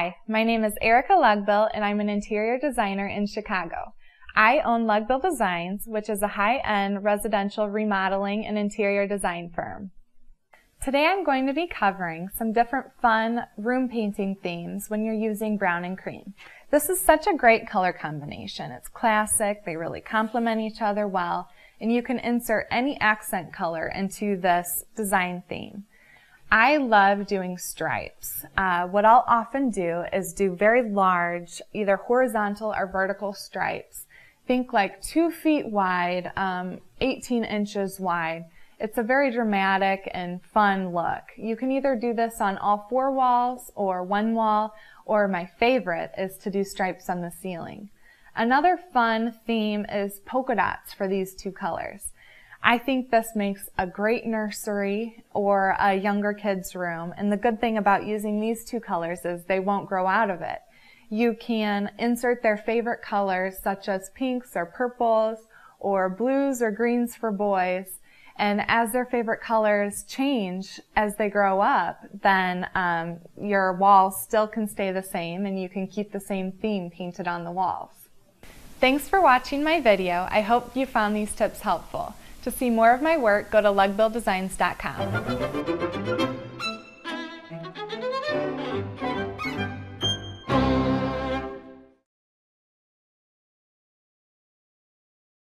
Hi, my name is Erica Lugbill and I'm an interior designer in Chicago. I own Lugbill Designs, which is a high-end residential remodeling and interior design firm. Today I'm going to be covering some different fun room painting themes when you're using brown and cream. This is such a great color combination. It's classic, they really complement each other well, and you can insert any accent color into this design theme. I love doing stripes. Uh, what I'll often do is do very large, either horizontal or vertical stripes. Think like two feet wide, um, 18 inches wide. It's a very dramatic and fun look. You can either do this on all four walls or one wall, or my favorite is to do stripes on the ceiling. Another fun theme is polka dots for these two colors. I think this makes a great nursery or a younger kid's room. And the good thing about using these two colors is they won't grow out of it. You can insert their favorite colors such as pinks or purples or blues or greens for boys. And as their favorite colors change as they grow up, then um, your walls still can stay the same and you can keep the same theme painted on the walls. Thanks for watching my video. I hope you found these tips helpful. To see more of my work, go to lugbilldesigns.com.